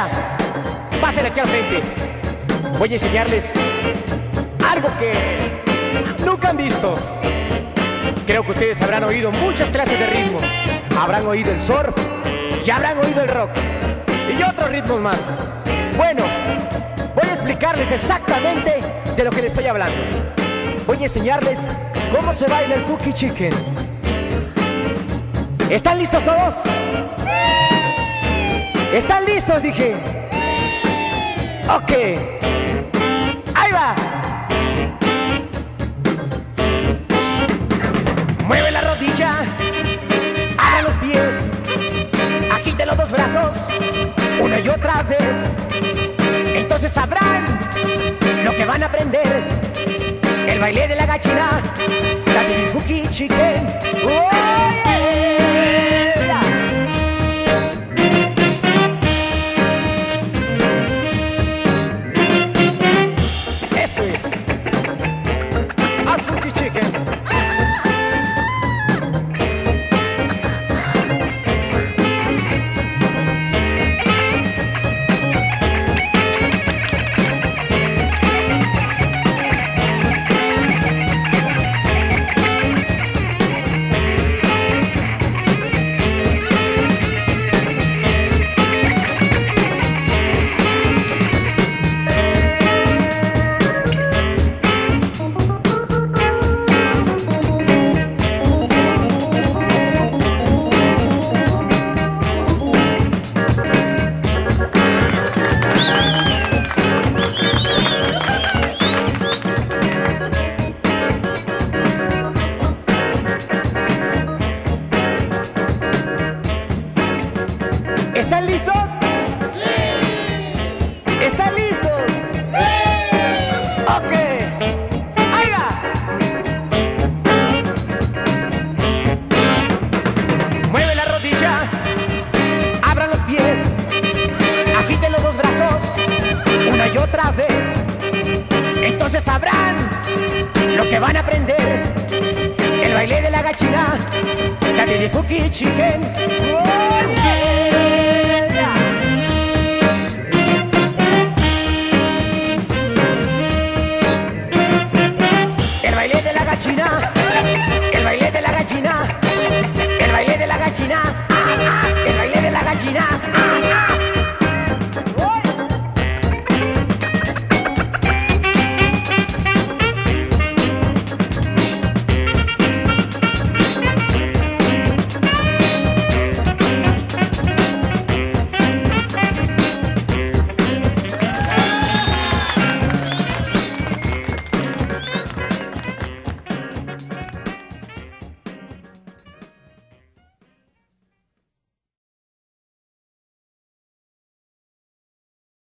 Venga, pasen aquí al frente. Voy a enseñarles algo que nunca han visto. Creo que ustedes habrán oído muchas clases de ritmo. Habrán oído el surf y habrán oído el rock. Y otros ritmos más. Bueno, voy a explicarles exactamente de lo que les estoy hablando. Voy a enseñarles cómo se baila el cookie chicken. ¿Están listos todos? ¡Sí! ¿Están listos? Dije. Ok. Ahí va. Mueve la rodilla, abra los pies, agite los dos brazos, una y otra vez. Entonces sabrán lo que van a aprender. El baile de la gallina, la chicken. ¡Oh, ¿Están listos? ¡Sí! ¿Están listos? ¡Sí! Ok. Va. Mueve la rodilla, abra los pies, agiten los dos brazos, una y otra vez. Entonces sabrán lo que van a aprender. El baile de la gallina, la de chicken. ¡Oh!